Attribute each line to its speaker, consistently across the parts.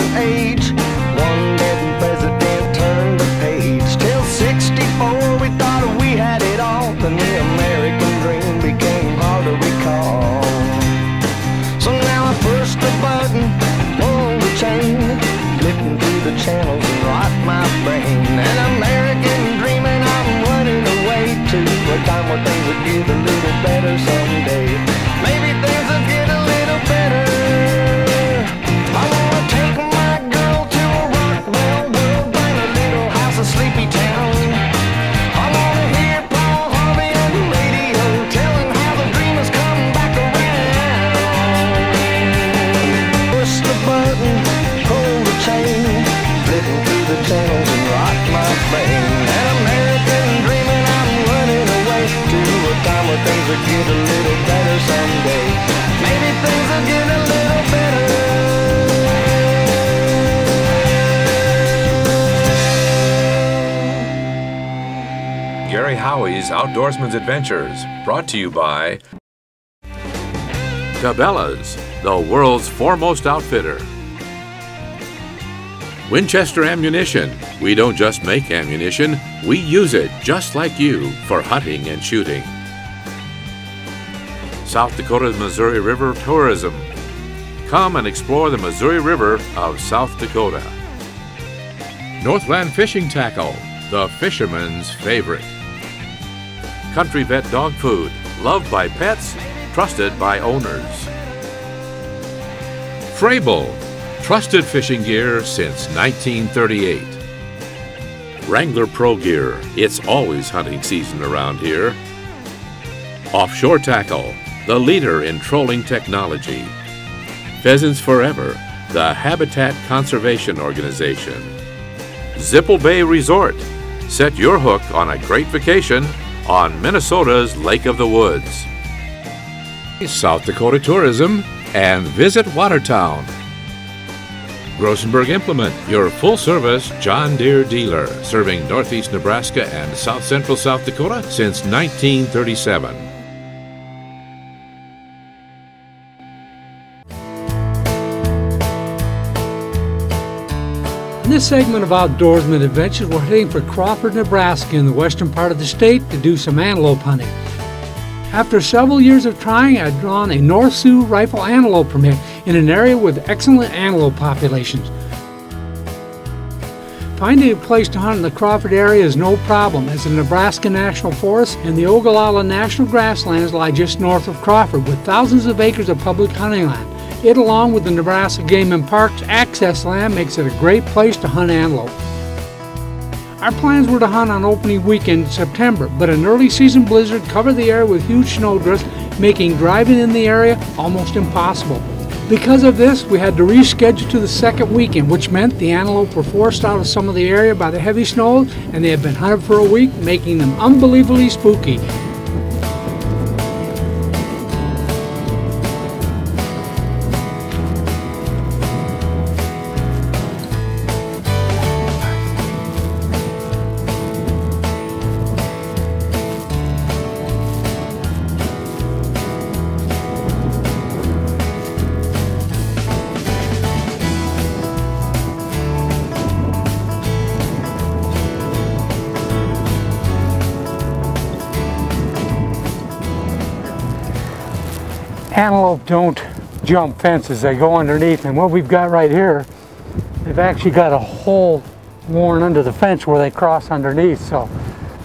Speaker 1: age. Things will get a little better someday. Maybe things will get a little better.
Speaker 2: Gary Howey's Outdoorsmen's Adventures, brought to you by Cabela's, the world's foremost outfitter. Winchester Ammunition. We don't just make ammunition, we use it just like you for hunting and shooting. South Dakota's Missouri River Tourism. Come and explore the Missouri River of South Dakota. Northland Fishing Tackle, the fisherman's favorite. Country Vet Dog Food, loved by pets, trusted by owners. Frabill, trusted fishing gear since 1938. Wrangler Pro Gear, it's always hunting season around here. Offshore Tackle, the leader in trolling technology. Pheasants Forever, the Habitat Conservation Organization. Zippel Bay Resort, set your hook on a great vacation on Minnesota's Lake of the Woods. South Dakota Tourism and visit Watertown. Grossenburg Implement, your full service John Deere dealer, serving northeast Nebraska and south central South Dakota since 1937.
Speaker 3: This segment of Outdoorsmen Adventures, we're heading for Crawford, Nebraska, in the western part of the state to do some antelope hunting. After several years of trying, I'd drawn a North Sioux rifle antelope permit in an area with excellent antelope populations. Finding a place to hunt in the Crawford area is no problem, as the Nebraska National Forest and the Oglala National Grasslands lie just north of Crawford, with thousands of acres of public hunting land. It, along with the Nebraska Game and Parks access land, makes it a great place to hunt antelope. Our plans were to hunt on opening weekend in September, but an early season blizzard covered the area with huge snowdrifts, making driving in the area almost impossible. Because of this, we had to reschedule to the second weekend, which meant the antelope were forced out of some of the area by the heavy snow, and they had been hunted for a week, making them unbelievably spooky. Antelope don't jump fences, they go underneath. And what we've got right here, they've actually got a hole worn under the fence where they cross underneath. So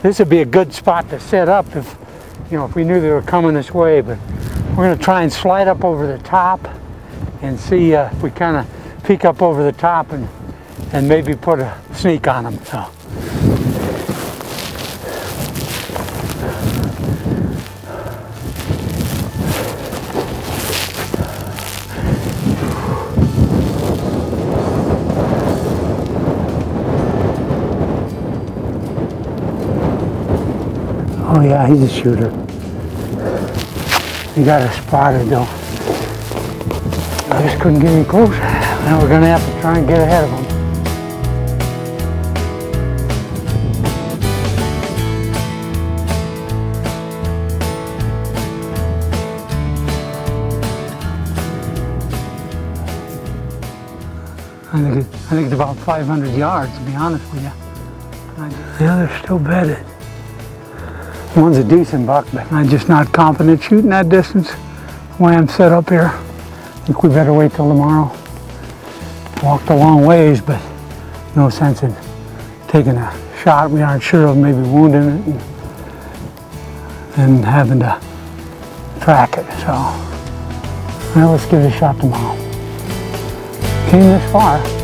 Speaker 3: this would be a good spot to set up if, you know, if we knew they were coming this way. But we're going to try and slide up over the top and see uh, if we kind of peek up over the top and, and maybe put a sneak on them. So. Oh yeah, he's a shooter. He got us spotted though. I just couldn't get any closer. Now we're gonna have to try and get ahead of him. I think, it's about 500 yards, to be honest with you. yeah, they're still bedded. One's a decent buck, but I'm just not confident shooting that distance the way I'm set up here. I think we better wait till tomorrow. Walked a long ways, but no sense in taking a shot we aren't sure of, maybe wounding it and, and having to track it. So, well, let's give it a shot tomorrow. Came this far.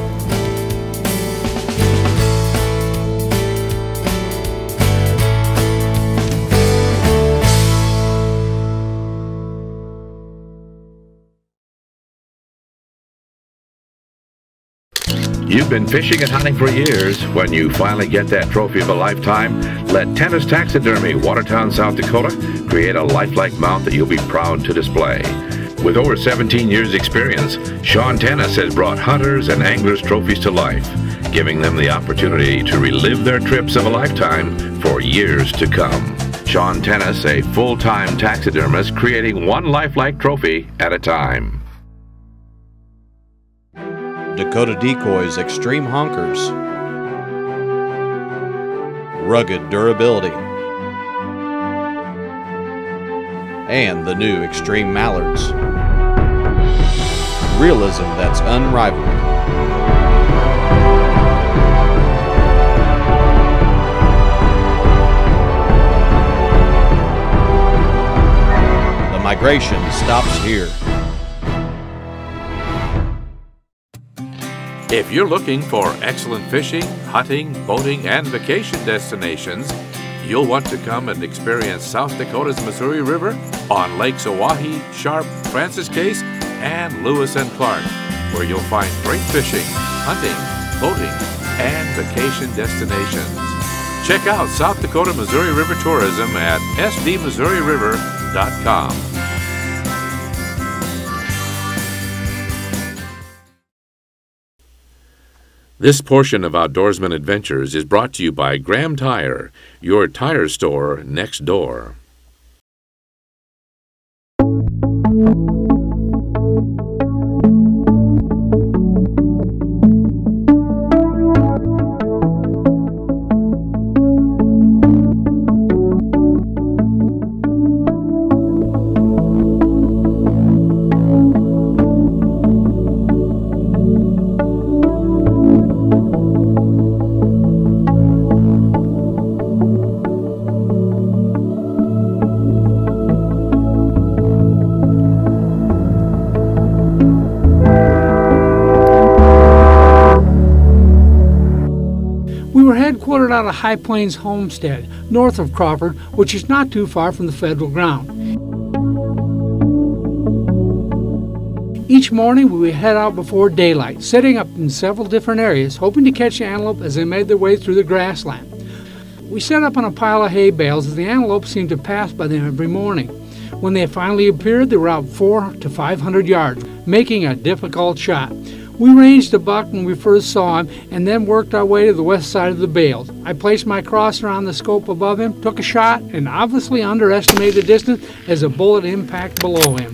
Speaker 2: You've been fishing and hunting for years. When you finally get that trophy of a lifetime, let Tennis Taxidermy, Watertown, South Dakota, create a lifelike mount that you'll be proud to display. With over 17 years' experience, Sean Tennis has brought hunters and anglers trophies to life, giving them the opportunity to relive their trips of a lifetime for years to come. Sean Tennis, a full-time taxidermist, creating one lifelike trophy at a time.
Speaker 4: Dakota Decoys Extreme Honkers. Rugged durability. And the new Extreme Mallards. Realism that's unrivaled. The migration stops here.
Speaker 2: If you're looking for excellent fishing, hunting, boating, and vacation destinations, you'll want to come and experience South Dakota's Missouri River on Lakes Oahe, Sharpe, Francis Case, and Lewis and Clark, where you'll find great fishing, hunting, boating, and vacation destinations. Check out South Dakota Missouri River Tourism at sdmissouririver.com. This portion of Outdoorsmen Adventures is brought to you by Graham Tire, your tire store next door.
Speaker 3: Out of High Plains Homestead, north of Crawford, which is not too far from the federal ground. Each morning we would head out before daylight, setting up in several different areas, hoping to catch antelope as they made their way through the grassland. We set up on a pile of hay bales as the antelope seemed to pass by them every morning. When they finally appeared, they were out four to five hundred yards, making a difficult shot. We ranged the buck when we first saw him and then worked our way to the west side of the bales. I placed my crosshair on the scope above him, took a shot, and obviously underestimated the distance as a bullet impacted below him.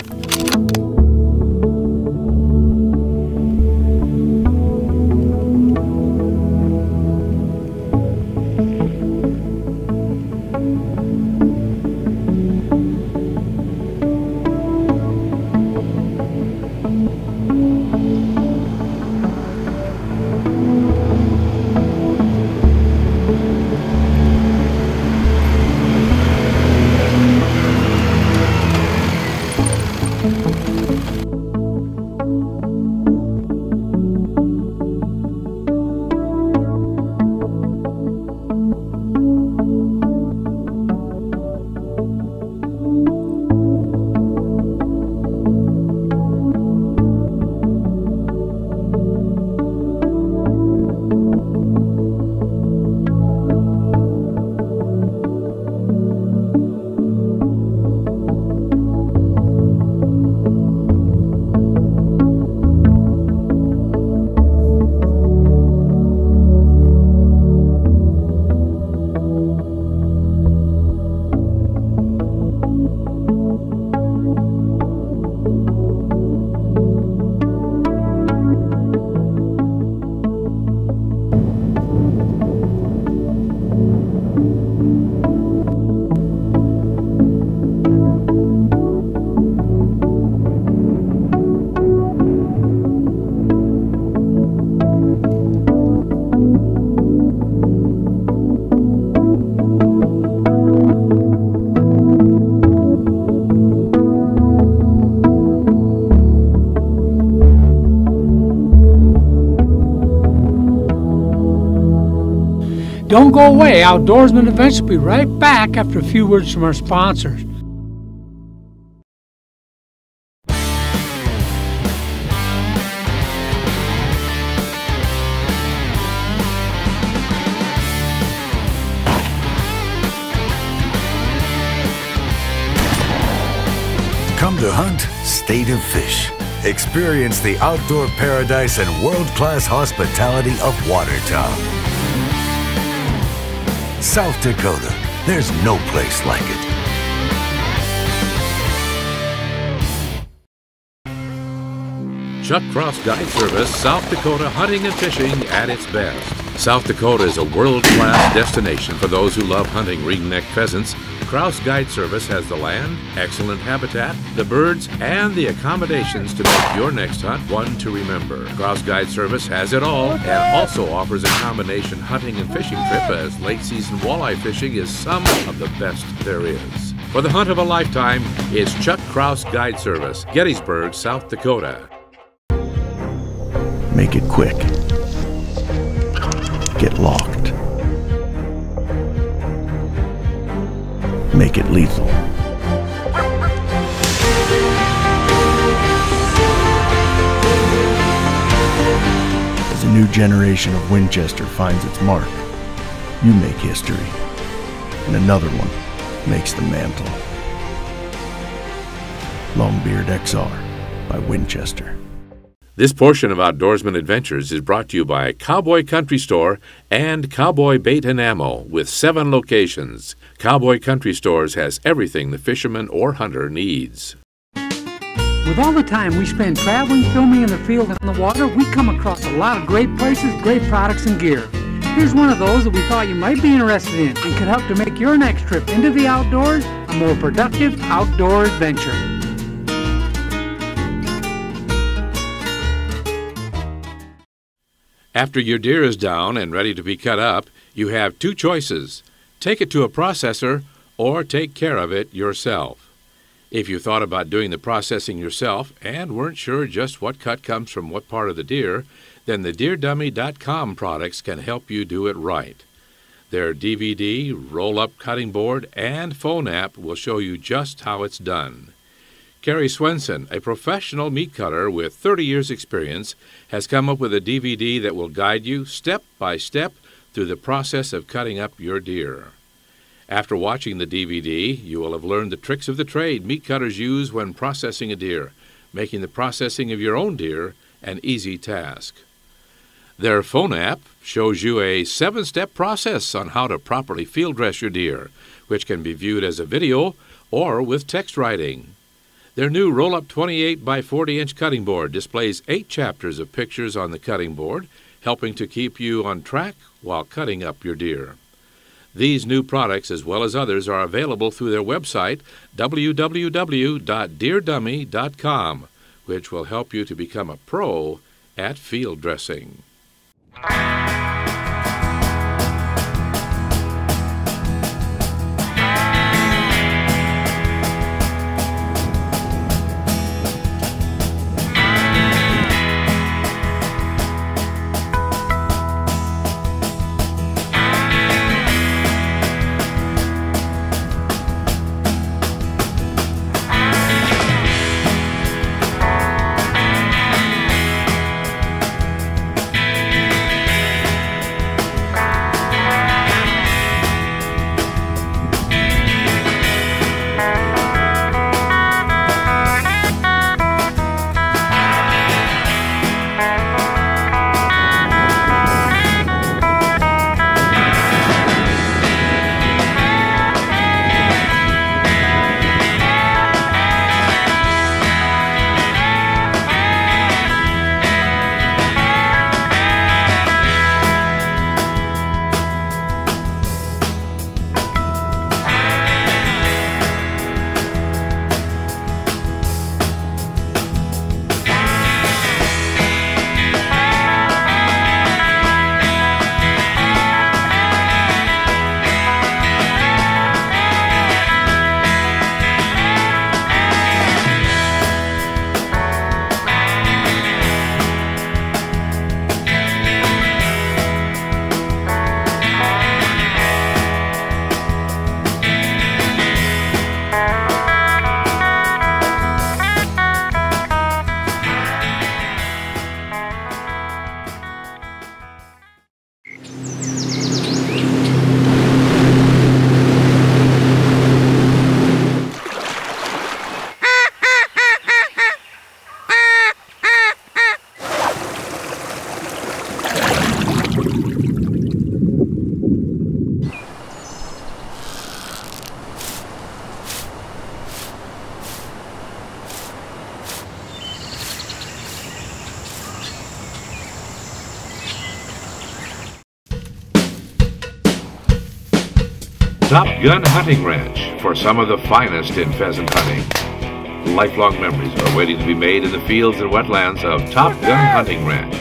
Speaker 3: Don't go away. Outdoorsmen Adventures will be right back after a few words from our sponsors.
Speaker 5: Come to hunt State of Fish. Experience the outdoor paradise and world-class hospitality of Watertown. South Dakota, there's no place like it.
Speaker 2: Chuck Cross Guide Service, South Dakota hunting and fishing at its best. South Dakota is a world class destination for those who love hunting ringneck pheasants. Cross Guide Service has the land, excellent habitat, the birds, and the accommodations to make your next hunt one to remember. Cross Guide Service has it all and also offers a combination hunting and fishing trip as late season walleye fishing is some of the best there is. For the hunt of a lifetime, it's Chuck Cross Guide Service, Gettysburg, South Dakota.
Speaker 6: Make it quick. Get locked. Make it lethal. As a new generation of Winchester finds its mark, you make history, and another one makes the mantle. Longbeard XR by Winchester.
Speaker 2: This portion of Outdoorsmen Adventures is brought to you by Cowboy Country Store and Cowboy Bait and Ammo with seven locations. Cowboy Country Stores has everything the fisherman or hunter needs.
Speaker 3: With all the time we spend traveling, filming in the field and on the water, we come across a lot of great places, great products, and gear. Here's one of those that we thought you might be interested in and could help to make your next trip into the outdoors a more productive outdoor adventure.
Speaker 2: After your deer is down and ready to be cut up, you have two choices take it to a processor or take care of it yourself. If you thought about doing the processing yourself and weren't sure just what cut comes from what part of the deer, then the DeerDummy.com products can help you do it right. Their DVD, roll up cutting board, and phone app will show you just how it's done. Carrie Swenson, a professional meat cutter with 30 years' experience, has come up with a DVD that will guide you step by step through the process of cutting up your deer. After watching the DVD, you will have learned the tricks of the trade meat cutters use when processing a deer, making the processing of your own deer an easy task. Their phone app shows you a seven step process on how to properly field dress your deer, which can be viewed as a video or with text writing. Their new roll up 28 by 40 inch cutting board displays eight chapters of pictures on the cutting board, helping to keep you on track while cutting up your deer. These new products, as well as others, are available through their website, www.deerdummy.com, which will help you to become a pro at field dressing. Hunting Ranch for some of the finest in pheasant hunting. Lifelong memories are waiting to be made in the fields and wetlands of Top Gun Hunting Ranch.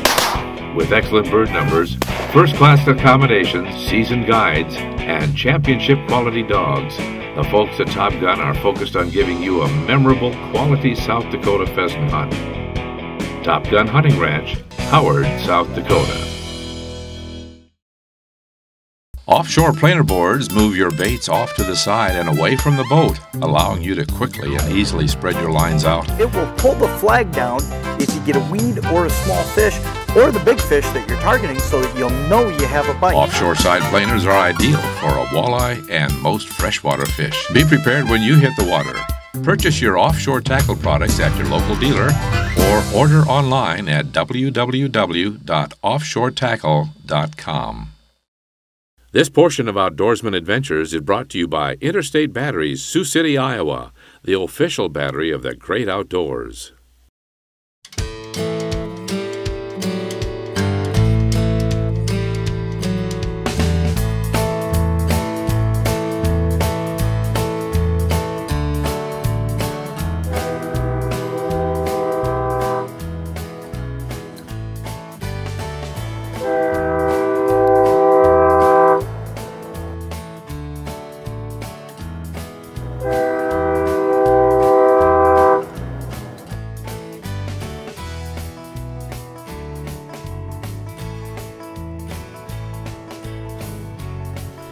Speaker 2: With excellent bird numbers, first class accommodations, seasoned guides, and championship quality dogs, the folks at Top Gun are focused on giving you a memorable quality South Dakota pheasant hunt. Top Gun Hunting Ranch, Howard, South Dakota. Offshore planer boards move your baits off to the side and away from the boat, allowing you to quickly and easily spread your lines out.
Speaker 7: It will pull the flag down if you get a weed or a small fish or the big fish that you're targeting so that you'll know you have a bite.
Speaker 2: Offshore side planers are ideal for a walleye and most freshwater fish. Be prepared when you hit the water. Purchase your offshore tackle products at your local dealer or order online at www.offshoretackle.com. This portion of Outdoorsmen Adventures is brought to you by Interstate Batteries, Sioux City, Iowa, the official battery of the great outdoors.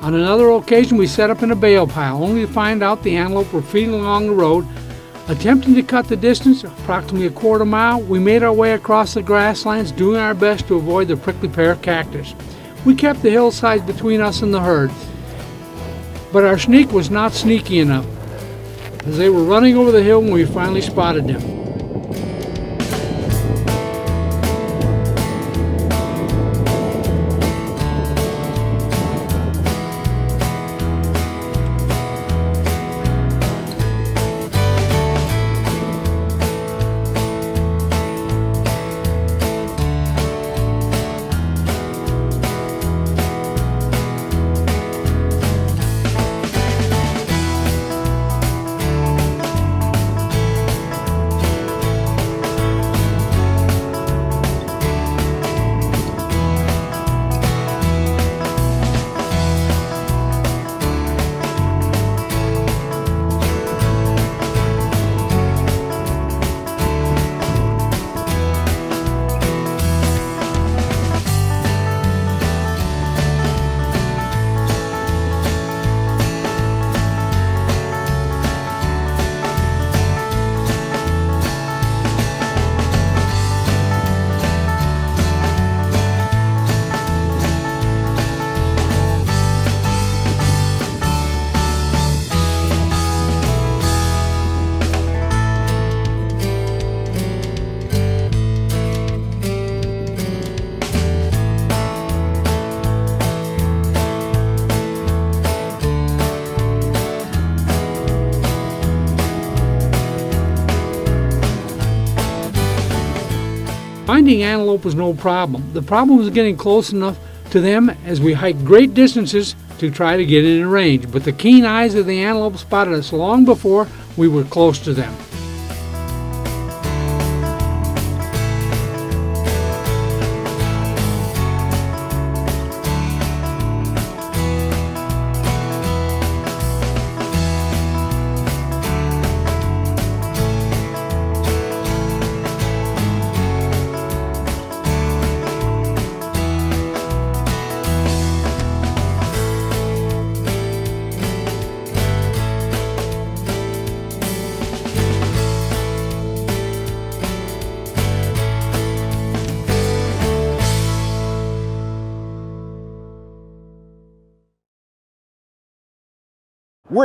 Speaker 3: On another occasion, we set up in a bale pile, only to find out the antelope were feeding along the road. Attempting to cut the distance, approximately a quarter mile, we made our way across the grasslands, doing our best to avoid the prickly pear cactus. We kept the hillsides between us and the herd, but our sneak was not sneaky enough, as they were running over the hill when we finally spotted them. Finding antelope was no problem. The problem was getting close enough to them as we hiked great distances to try to get in range, but the keen eyes of the antelope spotted us long before we were close to them.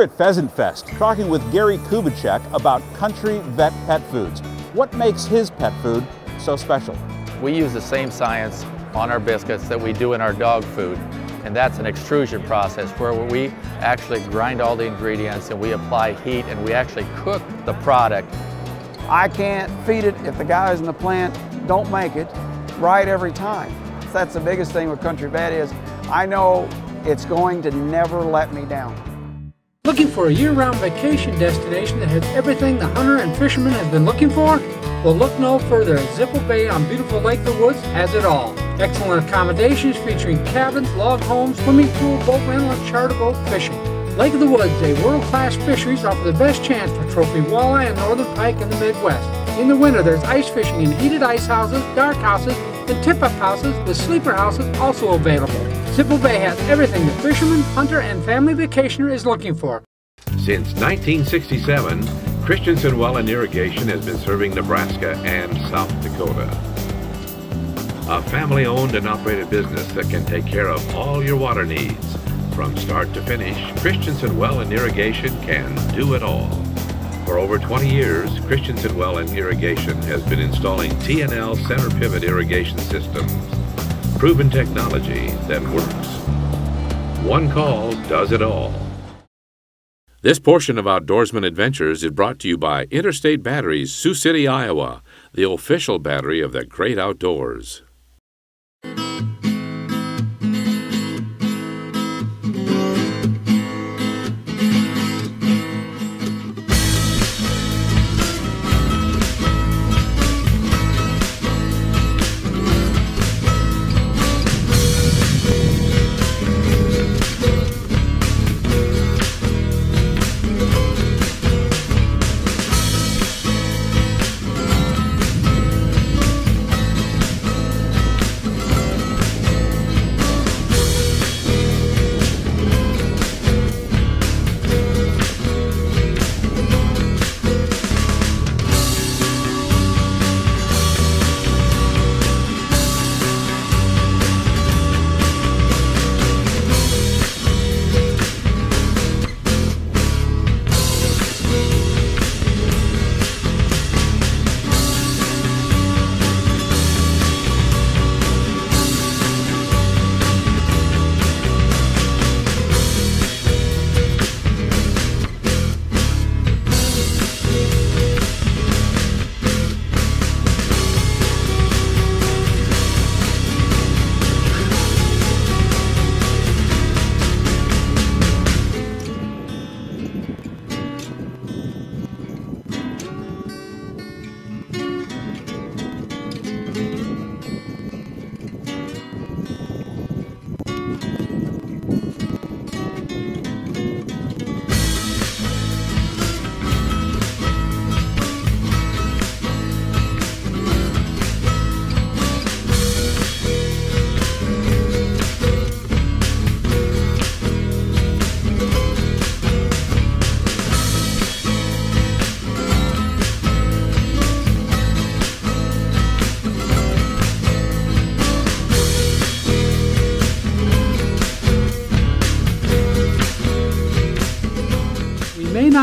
Speaker 8: At Pheasant Fest talking with Gary Kubicek about Country Vet Pet Foods. What makes his pet food so special?
Speaker 9: We use the same science on our biscuits that we do in our dog food. And that's an extrusion process where we actually grind all the ingredients and we apply heat and we actually cook the product.
Speaker 10: I can't feed it if the guys in the plant don't make it right every time. That's the biggest thing with Country Vet is I know it's going to never let me down.
Speaker 3: Looking for a year-round vacation destination that has everything the hunter and fisherman has been looking for? Well, look no further Zippel Bay on beautiful Lake of the Woods has it all. Excellent accommodations featuring cabins, log homes, swimming pool, boat rental, and charter boat fishing. Lake of the Woods, a world-class fisheries, offer the best chance for trophy walleye and northern pike in the Midwest. In the winter, there's ice fishing in heated ice houses, dark houses, and tip-up houses with sleeper houses also available. Zippel Bay has everything the fisherman, hunter, and family vacationer is looking for.
Speaker 2: Since 1967, Christensen Well and Irrigation has been serving Nebraska and South Dakota. A family owned and operated business that can take care of all your water needs. From start to finish, Christensen Well and Irrigation can do it all. For over 20 years, Christensen Well and Irrigation has been installing TNL center pivot irrigation systems. Proven technology that works. One call does it all. This portion of Outdoorsmen Adventures is brought to you by Interstate Batteries, Sioux City, Iowa, the official battery of the great outdoors.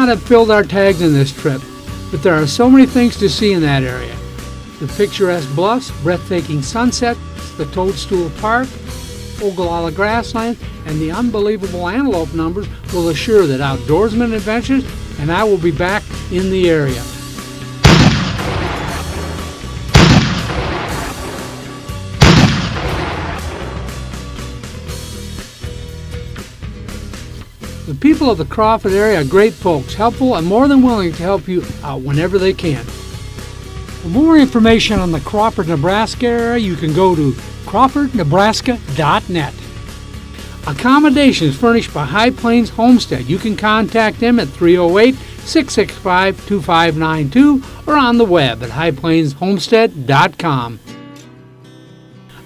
Speaker 3: Not have filled our tags in this trip, but there are so many things to see in that area. The picturesque bluffs, breathtaking sunsets, the Toadstool Park, Oglala grassland, and the unbelievable antelope numbers will assure that Outdoorsmen Adventures and I will be back in the area. People of the Crawford area are great folks, helpful and more than willing to help you out whenever they can. For more information on the Crawford, Nebraska area, you can go to crawfordnebraska.net. Accommodations furnished by High Plains Homestead. You can contact them at 308 665 2592 or on the web at highplainshomestead.com.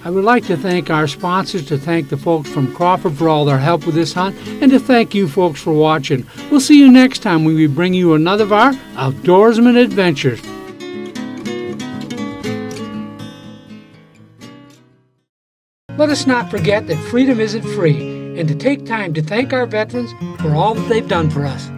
Speaker 3: I would like to thank our sponsors, to thank the folks from Crawford for all their help with this hunt, and to thank you folks for watching. We'll see you next time when we bring you another of our Outdoorsmen Adventures. Let us not forget that freedom isn't free, and to take time to thank our veterans for all that they've done for us.